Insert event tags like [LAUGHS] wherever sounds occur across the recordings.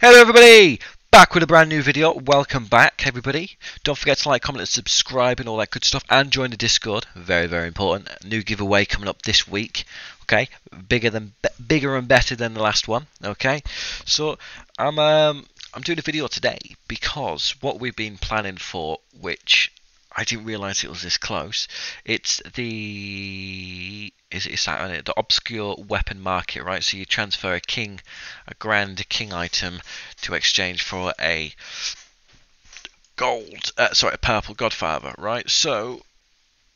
Hello everybody! Back with a brand new video. Welcome back everybody. Don't forget to like, comment and subscribe and all that good stuff and join the Discord. Very very important. New giveaway coming up this week. Okay? Bigger than bigger and better than the last one. Okay? So I'm um I'm doing a video today because what we've been planning for which I didn't realise it was this close. It's the is it it the obscure weapon market, right? So you transfer a king, a grand king item, to exchange for a gold, uh, sorry, a purple Godfather, right? So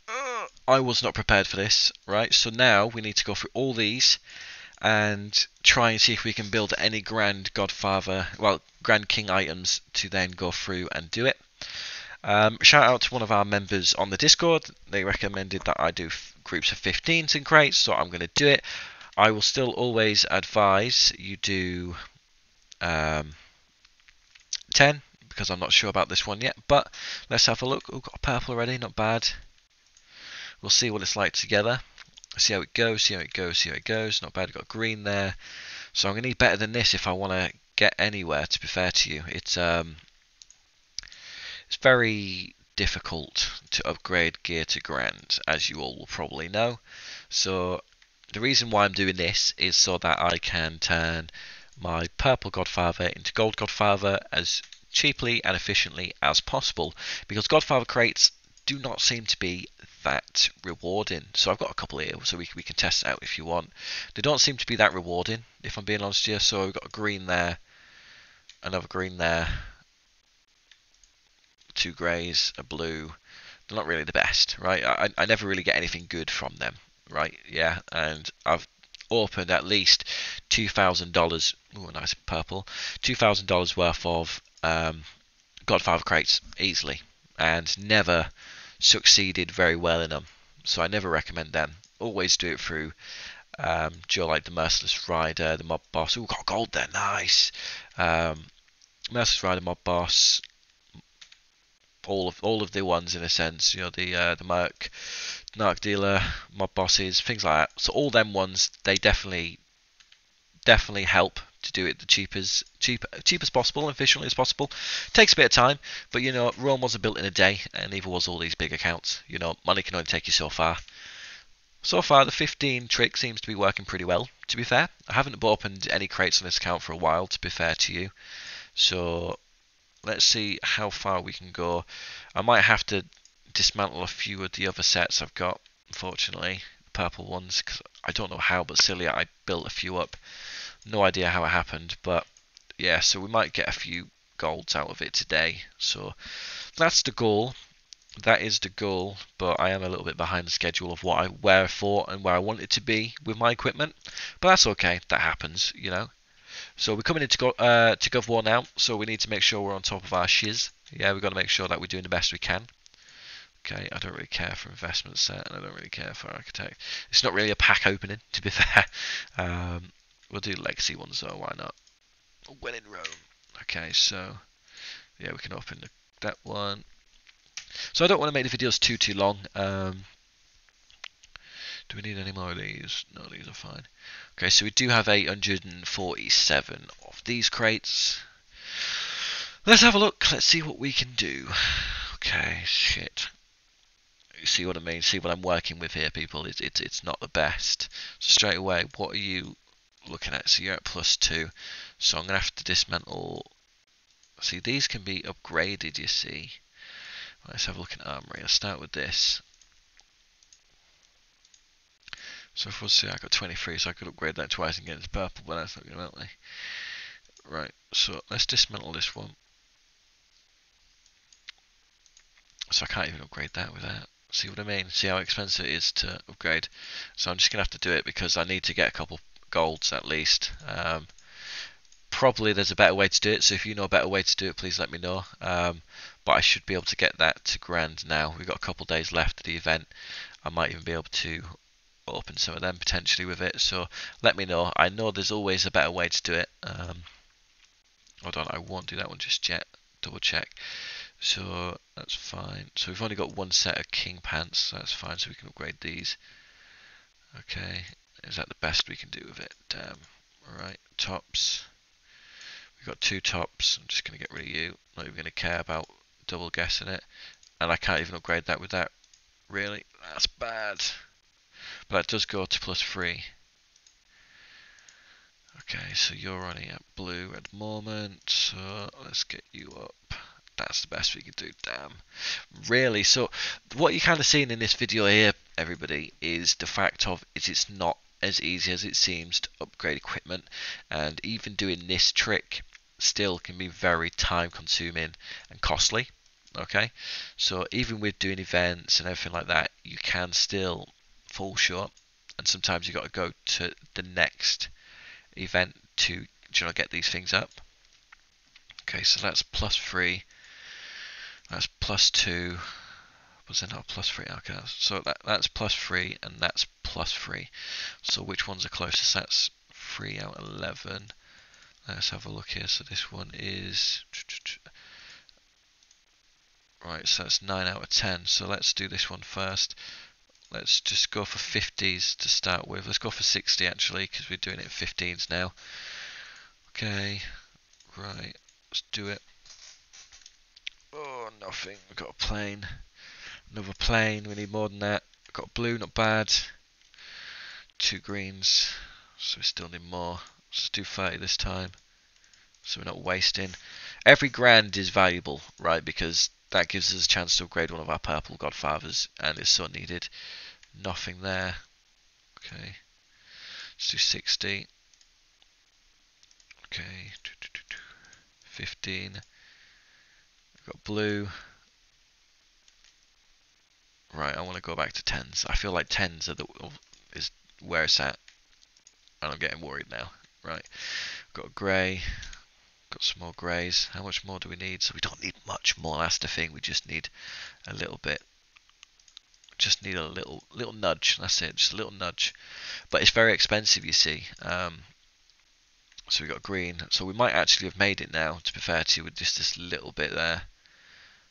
uh, I was not prepared for this, right? So now we need to go through all these and try and see if we can build any grand Godfather, well, grand king items to then go through and do it. Um, shout out to one of our members on the Discord. They recommended that I do groups of 15s and crates, so I'm going to do it. I will still always advise you do um, 10 because I'm not sure about this one yet. But let's have a look. We've got a purple already, not bad. We'll see what it's like together. See how it goes, see how it goes, see how it goes. Not bad, got green there. So I'm going to need better than this if I want to get anywhere, to be fair to you. It's um, it's very difficult to upgrade gear to grand, as you all will probably know. So the reason why I'm doing this is so that I can turn my purple Godfather into gold Godfather as cheaply and efficiently as possible because Godfather crates do not seem to be that rewarding. So I've got a couple here so we, we can test out if you want. They don't seem to be that rewarding if I'm being honest here. So we've got a green there, another green there, two greys, a blue. They're not really the best, right? I, I never really get anything good from them, right? Yeah, and I've opened at least two thousand dollars. Oh, nice purple. Two thousand dollars worth of um, Godfather crates easily, and never succeeded very well in them. So I never recommend them. Always do it through um, Joe, like the Merciless Rider, the Mob Boss. Oh, got gold there, nice. Um, Merciless Rider, Mob Boss, all of all of the ones in a sense. You know, the uh, the Merc, Narc Dealer, Mob Bosses, things like that. So all them ones, they definitely definitely help to do it the cheapest cheap cheap as possible efficiently as possible. Takes a bit of time, but you know, Rome wasn't built in a day, and neither was all these big accounts. You know, money can only take you so far. So far, the 15 trick seems to be working pretty well. To be fair, I haven't opened any crates on this account for a while. To be fair to you, so let's see how far we can go. I might have to dismantle a few of the other sets I've got, unfortunately, purple ones, because I don't know how, but silly, I built a few up. No idea how it happened, but yeah, so we might get a few golds out of it today. So that's the goal. That is the goal, but I am a little bit behind the schedule of what I where thought and where I wanted it to be with my equipment. But that's okay. That happens, you know. So we're coming into go, uh, to now, so we need to make sure we're on top of our shiz. Yeah, we've got to make sure that we're doing the best we can. Okay, I don't really care for investment set, and I don't really care for architect. It's not really a pack opening, to be [LAUGHS] fair. Um, we'll do legacy ones though, why not? When in Rome. Okay, so yeah, we can open the, that one. So I don't want to make the videos too too long. Um, do we need any more of these? No, these are fine. Okay, so we do have 847 of these crates. Let's have a look. Let's see what we can do. Okay, shit. You see what I mean? See what I'm working with here, people? It's, it's, it's not the best. So straight away, what are you looking at? So you're at plus two. So I'm going to have to dismantle... See, these can be upgraded, you see. Let's have a look at armory. I'll start with this. So if we'll see, I got 23, so I could upgrade that twice and get into purple, but that's not going to help me. Right, so let's dismantle this one. So I can't even upgrade that with that. See what I mean? See how expensive it is to upgrade. So I'm just going to have to do it because I need to get a couple golds at least. Um, probably there's a better way to do it, so if you know a better way to do it, please let me know. Um, but I should be able to get that to grand now. We've got a couple days left of the event. I might even be able to open some of them potentially with it. So let me know. I know there's always a better way to do it. Um, hold on, I won't do that one just yet. Double check. So that's fine. So we've only got one set of king pants. So that's fine. So we can upgrade these. Okay, is that the best we can do with it? Damn. Alright, tops. We've got two tops. I'm just going to get rid of you. Not even going to care about double guessing it. And I can't even upgrade that with that. Really? That's bad. But that does go to plus three. Okay, so you're running at blue at the moment. So let's get you up. That's the best we can do. Damn. Really? So what you're kind of seeing in this video here, everybody, is the fact of is it's not as easy as it seems to upgrade equipment and even doing this trick still can be very time consuming and costly okay so even with doing events and everything like that you can still fall short and sometimes you've got to go to the next event to you know, get these things up okay so that's plus three that's plus two was it not plus three okay so that, that's plus three and that's plus 3. So which one's the closest? That's 3 out of 11. Let's have a look here. So this one is... Right, so that's 9 out of 10. So let's do this one first. Let's just go for 50s to start with. Let's go for 60 actually, because we're doing it in 15s now. Okay, right, let's do it. Oh, nothing. We've got a plane. Another plane. We need more than that. We've got blue, not bad two greens, so we still need more. Let's do 30 this time, so we're not wasting. Every grand is valuable, right, because that gives us a chance to upgrade one of our purple godfathers, and it's so needed. Nothing there. Okay, let's do 60. Okay, 15. We've got blue. Right, I want to go back to tens. I feel like tens are the is where it's at. And I'm getting worried now. Right, got grey, got some more greys. How much more do we need? So we don't need much more. That's thing. We just need a little bit. Just need a little little nudge. That's it. Just a little nudge. But it's very expensive, you see. Um, so we got green. So we might actually have made it now. To be fair to you, with just this little bit there.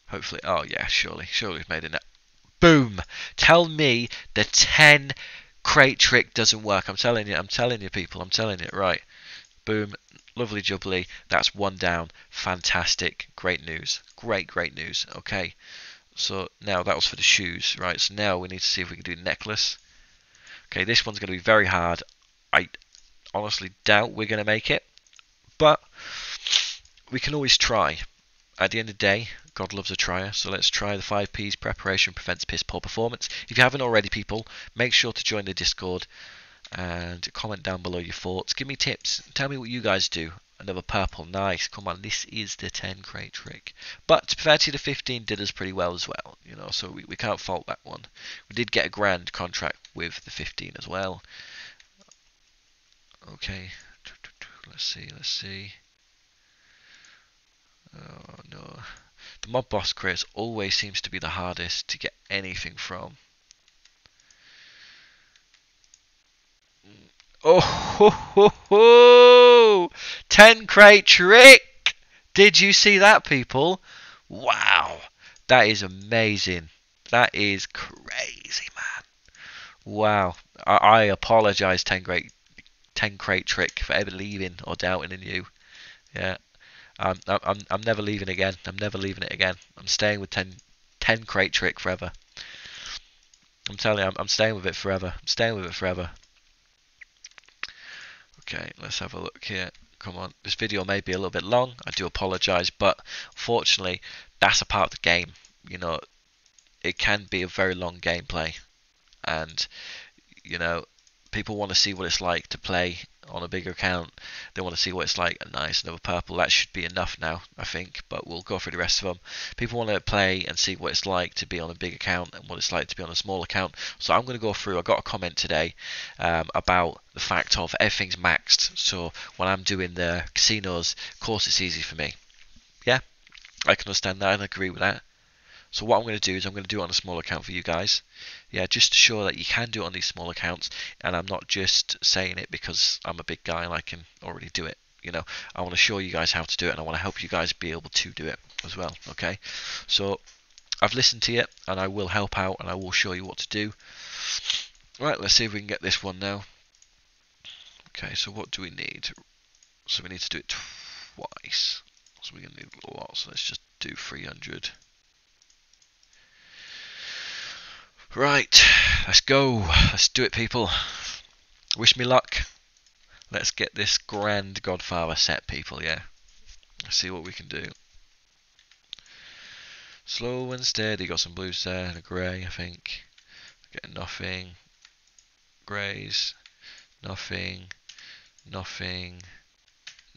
Hopefully. Oh yeah, surely, surely we've made it now. Boom! Tell me the 10 crate trick doesn't work. I'm telling you, I'm telling you people, I'm telling you. Right. Boom. Lovely jubbly. That's one down. Fantastic. Great news. Great, great news. Okay. So now that was for the shoes, right? So now we need to see if we can do necklace. Okay, this one's going to be very hard. I honestly doubt we're going to make it. But we can always try. At the end of the day, God loves a trier, so let's try the 5 P's preparation prevents piss poor performance. If you haven't already, people, make sure to join the Discord and comment down below your thoughts. Give me tips. Tell me what you guys do. Another purple, nice. Come on, this is the 10 crate trick. But to be fair to the 15 did us pretty well as well, you know, so we, we can't fault that one. We did get a grand contract with the 15 as well. Okay, let's see, let's see. Oh no. The mob boss crates always seems to be the hardest to get anything from. Oh ho ho ho! 10 crate trick! Did you see that, people? Wow! That is amazing. That is crazy, man. Wow. I, I apologize, 10 crate, 10 crate trick, for ever leaving or doubting in you. Yeah. Um, I'm, I'm never leaving again. I'm never leaving it again. I'm staying with 10, 10 crate trick forever. I'm telling you, I'm, I'm staying with it forever. I'm staying with it forever. Okay, let's have a look here. Come on, this video may be a little bit long. I do apologise, but fortunately, that's a part of the game. You know, it can be a very long gameplay, and you know, people want to see what it's like to play on a bigger account. They want to see what it's like. Nice, another purple. That should be enough now, I think. But we'll go through the rest of them. People want to play and see what it's like to be on a big account and what it's like to be on a small account. So I'm going to go through. I got a comment today um, about the fact of everything's maxed. So when I'm doing the casinos, of course it's easy for me. Yeah, I can understand that and agree with that. So what I'm going to do is I'm going to do it on a small account for you guys. Yeah, just to show that you can do it on these small accounts, and I'm not just saying it because I'm a big guy and I can already do it. You know, I want to show you guys how to do it, and I want to help you guys be able to do it as well. Okay, so I've listened to you, and I will help out, and I will show you what to do. Right, let's see if we can get this one now. Okay, so what do we need? So we need to do it twice. So we're going to need a lot, so let's just do 300. Right, let's go. Let's do it, people. Wish me luck. Let's get this grand Godfather set, people, yeah. Let's see what we can do. Slow and steady. Got some blues there and a grey, I think. Getting nothing. Greys. Nothing. Nothing.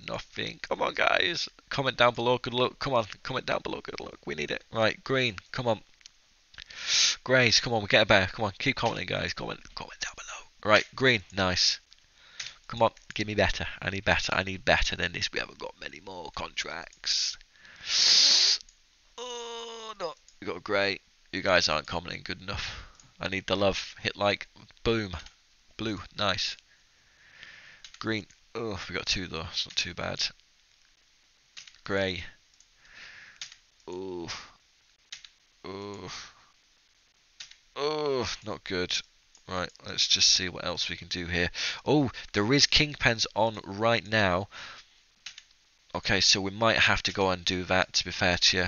Nothing. Come on, guys. Comment down below. Good luck. Come on. Comment down below. Good luck. We need it. Right. Green. Come on. Greys. Come on. We get a bear. Come on. Keep commenting, guys. Comment. Comment down below. Right. Green. Nice. Come on. Give me better. I need better. I need better than this. We haven't got many more contracts. Oh, no. We got grey. You guys aren't commenting good enough. I need the love. Hit like. Boom. Blue. Nice. Green. Oh, we got two though. It's not too bad. Grey. Oh. Oh. Oh, not good. Right, let's just see what else we can do here. Oh, there is Kingpins on right now. Okay, so we might have to go and do that, to be fair to you.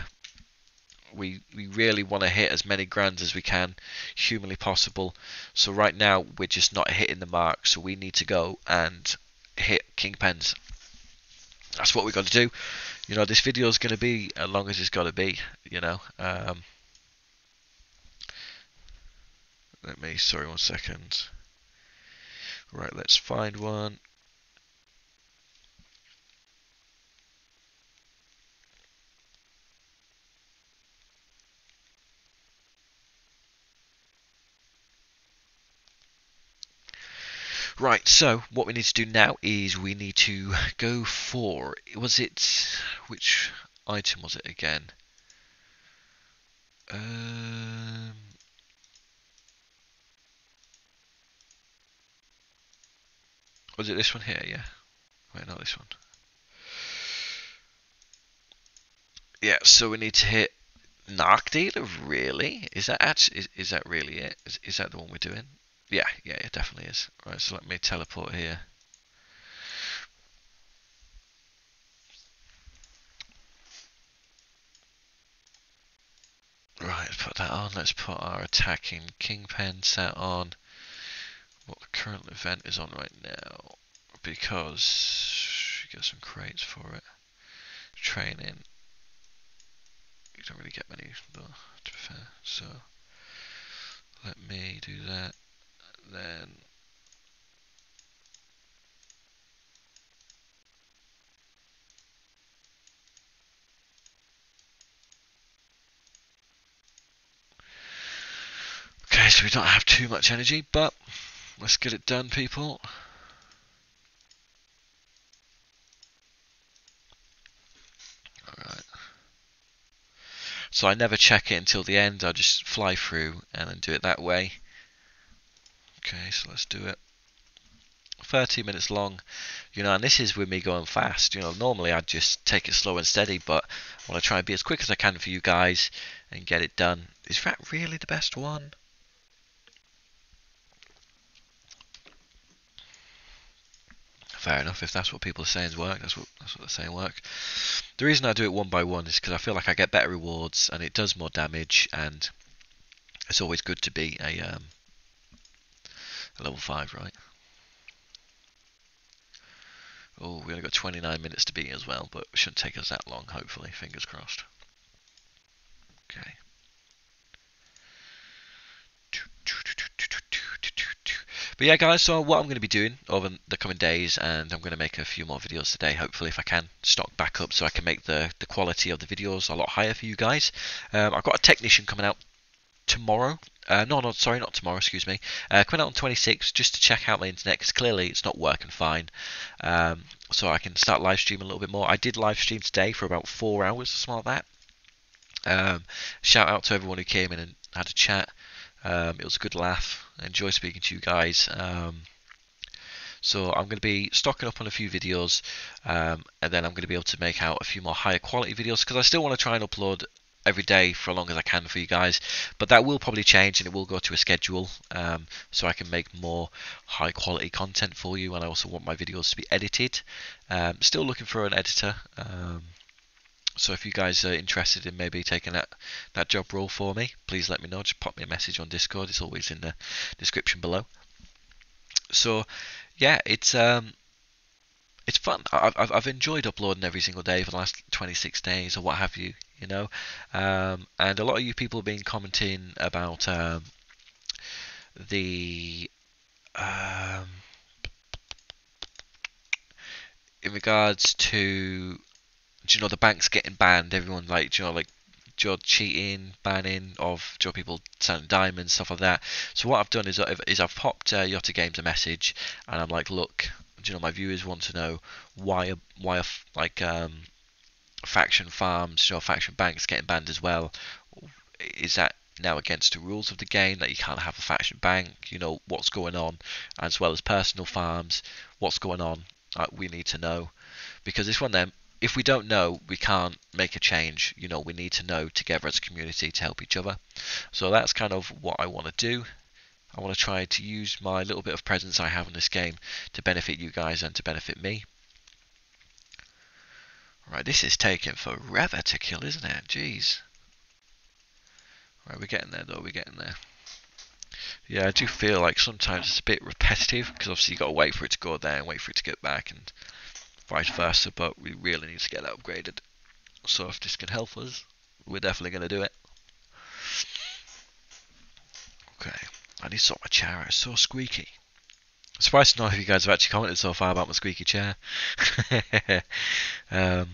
We, we really want to hit as many grands as we can, humanly possible. So right now, we're just not hitting the mark, so we need to go and hit Kingpins. That's what we got to do. You know, this video is going to be as long as it's got to be. You know. Um, let me. Sorry, one second. Right, let's find one. Right, so what we need to do now is we need to go for, was it, which item was it again? Um, was it this one here, yeah? Wait, not this one. Yeah, so we need to hit Narc Dealer, really? Is that actually, is, is that really it? Is, is that the one we're doing? Yeah, yeah, it definitely is. Right, so let me teleport here. Right, put that on. Let's put our attacking kingpin set on. What the current event is on right now. Because you get some crates for it. Training. You don't really get many though, to be fair. So let me do that then Okay, so we don't have too much energy, but let's get it done, people. Alright. So I never check it until the end, I just fly through and then do it that way. Okay, so let's do it. 30 minutes long, you know, and this is with me going fast. You know, normally I'd just take it slow and steady, but I want to try and be as quick as I can for you guys and get it done. Is that really the best one? Fair enough. If that's what people are saying work, that's what that's what they're saying work. The reason I do it one by one is because I feel like I get better rewards and it does more damage, and it's always good to be a um, Level 5, right? Oh, we only got 29 minutes to beat as well, but it shouldn't take us that long, hopefully. Fingers crossed. Okay. But yeah, guys, so what I'm going to be doing over the coming days, and I'm going to make a few more videos today, hopefully, if I can, stock back up so I can make the, the quality of the videos a lot higher for you guys. Um, I've got a technician coming out tomorrow. Uh, no, no, sorry, not tomorrow. Excuse me. Uh, coming out on 26, just to check out my internet because clearly it's not working fine. Um, so I can start live streaming a little bit more. I did live stream today for about four hours or something like that. Um, shout out to everyone who came in and had a chat. Um, it was a good laugh. Enjoy speaking to you guys. Um, so I'm going to be stocking up on a few videos, um, and then I'm going to be able to make out a few more higher quality videos because I still want to try and upload every day for as long as I can for you guys. But that will probably change and it will go to a schedule um, so I can make more high quality content for you. And I also want my videos to be edited. Um, still looking for an editor. Um, so if you guys are interested in maybe taking that, that job role for me, please let me know. Just pop me a message on Discord. It's always in the description below. So yeah, it's um, it's fun. I've, I've enjoyed uploading every single day for the last 26 days or what have you, you know. Um, and a lot of you people have been commenting about um, the um, in regards to do you know the banks getting banned? Everyone like do you know like Joe cheating, banning of Joe people selling diamonds, stuff like that. So what I've done is I've, is I've popped uh, Yotta Games a message, and I'm like, look, do you know, my viewers want to know why why like um, faction farms, you know, faction banks getting banned as well. Is that now against the rules of the game that you can't have a faction bank? You know what's going on, as well as personal farms. What's going on? Uh, we need to know because this one then if we don't know, we can't make a change. You know, we need to know together as a community to help each other. So that's kind of what I want to do. I want to try to use my little bit of presence I have in this game to benefit you guys and to benefit me. Right, this is taking forever to kill, isn't it? Jeez. Right, we're getting there though, we're getting there. Yeah, I do feel like sometimes it's a bit repetitive because obviously you got to wait for it to go there and wait for it to get back and vice versa, but we really need to get that upgraded. So if this can help us, we're definitely going to do it. Okay. I need to sort my chair out. It's so squeaky. I'm surprised to know if you guys have actually commented so far about my squeaky chair. [LAUGHS] um,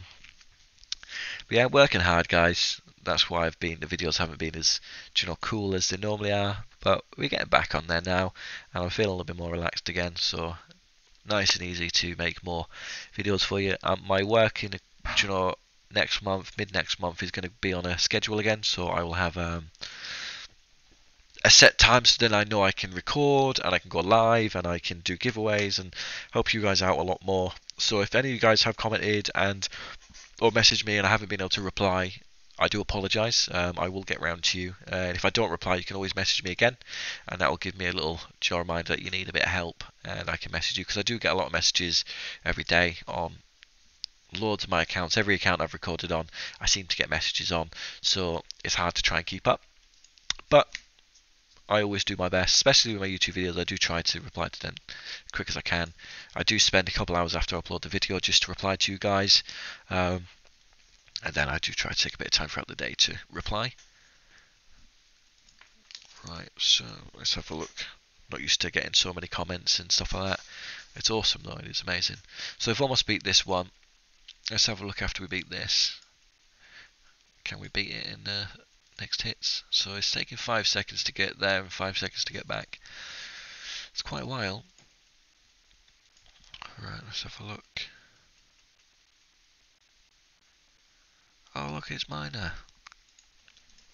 but yeah, working hard, guys. That's why I've been. The videos haven't been as you know cool as they normally are, but we're getting back on there now, and I'm feeling a little bit more relaxed again. So nice and easy to make more videos for you. Um, my work in you know next month, mid next month, is going to be on a schedule again, so I will have um, a set time so then I know I can record and I can go live and I can do giveaways and help you guys out a lot more. So if any of you guys have commented and or messaged me and I haven't been able to reply, I do apologise. Um, I will get round to you. Uh, and if I don't reply, you can always message me again, and that will give me a little jar reminder that you need a bit of help, and I can message you because I do get a lot of messages every day on loads of my accounts. Every account I've recorded on, I seem to get messages on, so it's hard to try and keep up. But I always do my best, especially with my YouTube videos. I do try to reply to them as quick as I can. I do spend a couple hours after I upload the video just to reply to you guys, um, and then I do try to take a bit of time throughout the day to reply. Right, so let's have a look. Not used to getting so many comments and stuff like that. It's awesome though, it is amazing. So we've almost beat this one. Let's have a look after we beat this. Can we beat it in uh, next hits. So it's taking 5 seconds to get there and 5 seconds to get back. It's quite a while. Right, let's have a look. Oh look, it's Miner.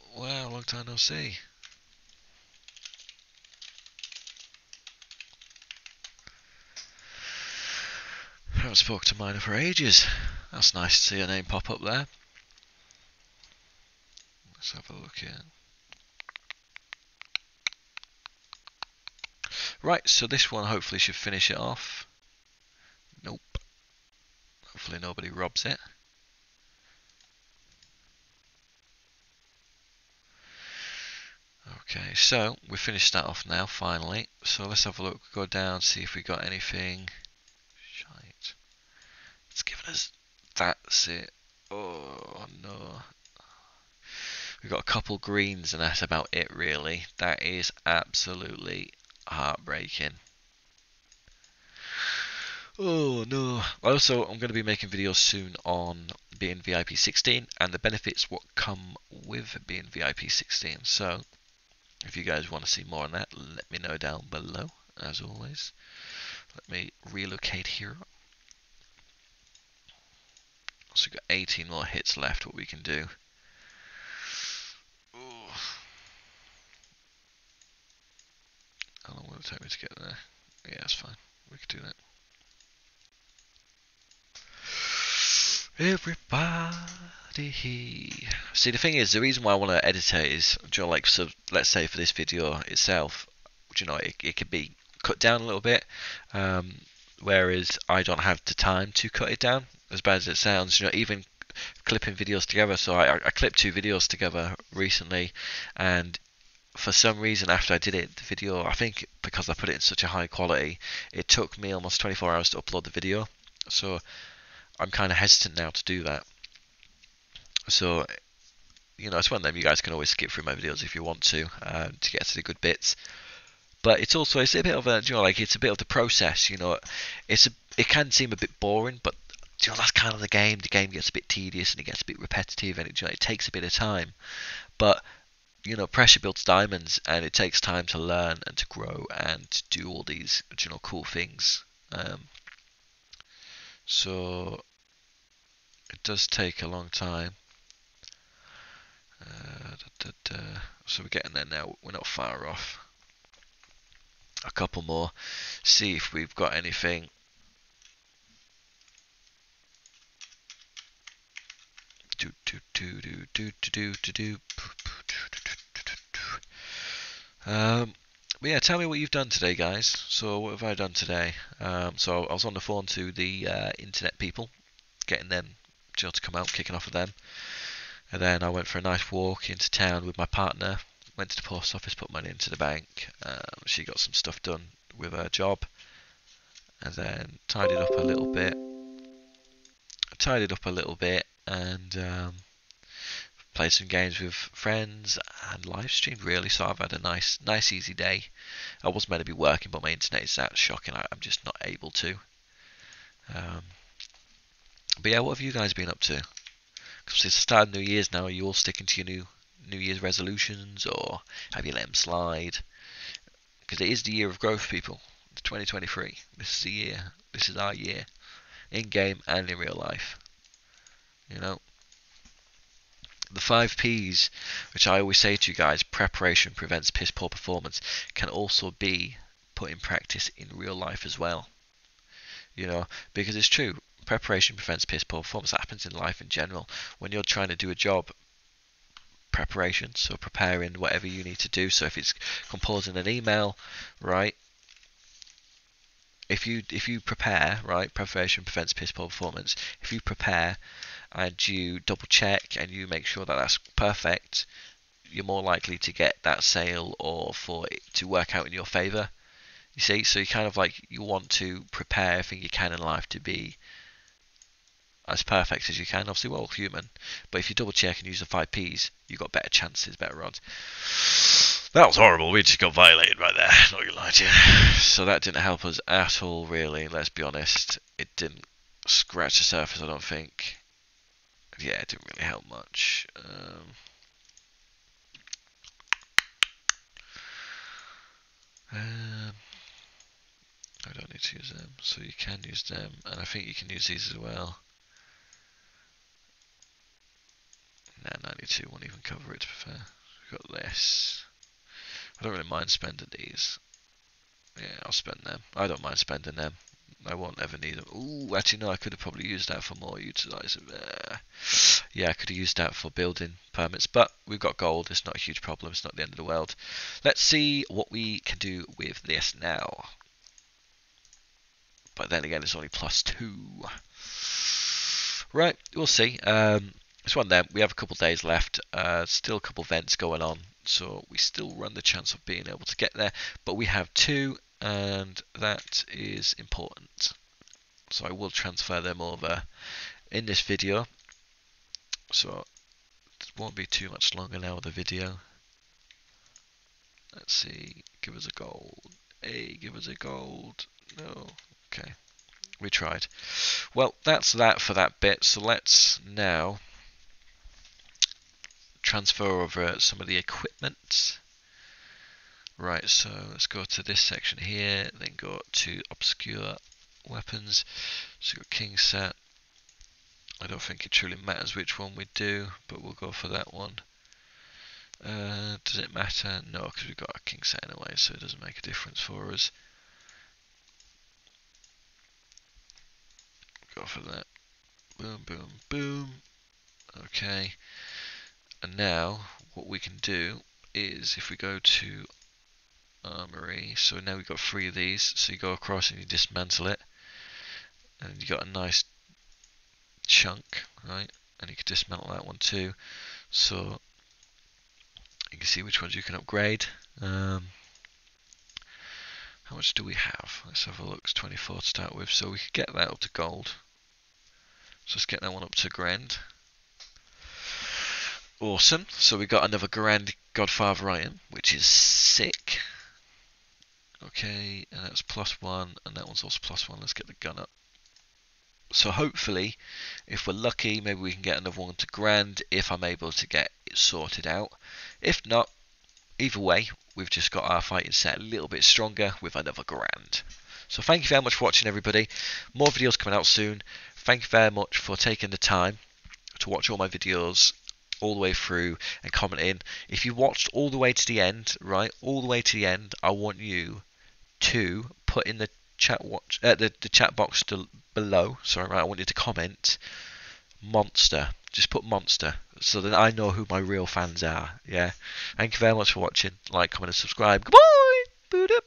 Uh, wow, long time no see. I haven't spoke to Miner for ages. That's nice to see a name pop up there. Let's have a look here. Right, so this one hopefully should finish it off. Nope. Hopefully nobody robs it. Okay, so we finished that off now, finally. So let's have a look, go down, see if we got anything. Shite. It's given us, that's it. Oh no, We've got a couple greens and that's about it really. That is absolutely heartbreaking. Oh no. Also, I'm going to be making videos soon on being VIP 16 and the benefits what come with being VIP 16. So, if you guys want to see more on that, let me know down below, as always. Let me relocate here. So we've got 18 more hits left, what we can do. How long will it take me to get there? Yeah, that's fine. We can do that. Everybody. See, the thing is, the reason why I want to edit it is, you know, like, so let's say for this video itself, you know, it, it could be cut down a little bit, um, whereas I don't have the time to cut it down. As bad as it sounds, you know, even clipping videos together. So I, I clipped two videos together recently, and for some reason after I did it, the video, I think because I put it in such a high quality, it took me almost 24 hours to upload the video. So I'm kind of hesitant now to do that. So, you know, it's one of them. You guys can always skip through my videos if you want to um, to get to the good bits. But it's also it's a bit of a you know like it's a bit of the process. You know, it's a it can seem a bit boring, but you know that's kind of the game. The game gets a bit tedious and it gets a bit repetitive, and it, you know, it takes a bit of time. But you know, pressure builds diamonds, and it takes time to learn and to grow and to do all these you know cool things. Um, so it does take a long time. Uh, da, da, da. So we're getting there now. We're not far off. A couple more. See if we've got anything. Do do do do do do do do. Um, but yeah, tell me what you've done today, guys. So what have I done today? Um, so I was on the phone to the uh, internet people, getting them to come out, kicking off with them. And then I went for a nice walk into town with my partner. Went to the post office, put money into the bank. Um, she got some stuff done with her job, and then tidied up a little bit. Tidied up a little bit, and um, played some games with friends and live streamed really. So I've had a nice, nice, easy day. I was meant to be working, but my internet is that shocking. I, am just not able to. Um, but yeah, what have you guys been up to? It's the start of New Year's now. Are you all sticking to your new New Year's resolutions, or have you let them slide? Because it is the year of growth, people. 2023. This is the year. This is our year, in game and in real life. You know, the five P's, which I always say to you guys, preparation prevents piss poor performance, can also be put in practice in real life as well. You know, because it's true preparation prevents piss poor performance. That happens in life in general. When you're trying to do a job, preparation, so preparing whatever you need to do. So if it's composing an email, right? If you if you prepare, right, preparation prevents piss poor performance. If you prepare and you double check and you make sure that that's perfect, you're more likely to get that sale or for it to work out in your favor. You see, so you kind of like you want to prepare everything you can in life to be as perfect as you can. Obviously, we're all human, but if you double check and use the five P's, you've got better chances, better odds. That was horrible. We just got violated right there. Not gonna lie to you. So that didn't help us at all, really. Let's be honest. It didn't scratch the surface. I don't think. Yeah, it didn't really help much. Um, um, I don't need to use them, so you can use them, and I think you can use these as well. Nah, 92 won't even cover it to be fair. We've got this. I don't really mind spending these. Yeah, I'll spend them. I don't mind spending them. I won't ever need them. Ooh, actually no, I could have probably used that for more utilising. Yeah, I could have used that for building permits, but we've got gold. It's not a huge problem. It's not the end of the world. Let's see what we can do with this now. But then again, it's only plus two. Right, we'll see. Um, it's one them. We have a couple days left. Uh, still a couple events going on, so we still run the chance of being able to get there. But we have two, and that is important. So I will transfer them over in this video. So it won't be too much longer now the video. Let's see. Give us a gold. Hey, give us a gold. No. Okay. We tried. Well, that's that for that bit. So let's now transfer over some of the equipment. Right, so let's go to this section here, then go to obscure weapons. So we've got king set. I don't think it truly matters which one we do, but we'll go for that one. Uh, does it matter? No, because we've got a king set anyway, so it doesn't make a difference for us. Go for that. Boom, boom, boom. Okay. And now what we can do is if we go to armory, so now we've got three of these, so you go across and you dismantle it, and you got a nice chunk, right? And you can dismantle that one too. So you can see which ones you can upgrade. Um, how much do we have? Let's have a look. It's 24 to start with, so we could get that up to gold. So let's get that one up to grand. Awesome. So we got another grand Godfather item, which is sick. Okay, and that's plus one, and that one's also plus one. Let's get the gun up. So hopefully, if we're lucky, maybe we can get another one to grand if I'm able to get it sorted out. If not, either way, we've just got our fighting set a little bit stronger with another grand. So thank you very much for watching everybody. More videos coming out soon. Thank you very much for taking the time to watch all my videos all the way through and commenting. If you watched all the way to the end, right, all the way to the end, I want you to put in the chat watch uh, the, the chat box to, below. Sorry, right, I want you to comment monster. Just put monster so that I know who my real fans are. Yeah. Thank you very much for watching. Like, comment, and subscribe. Goodbye. Boot up.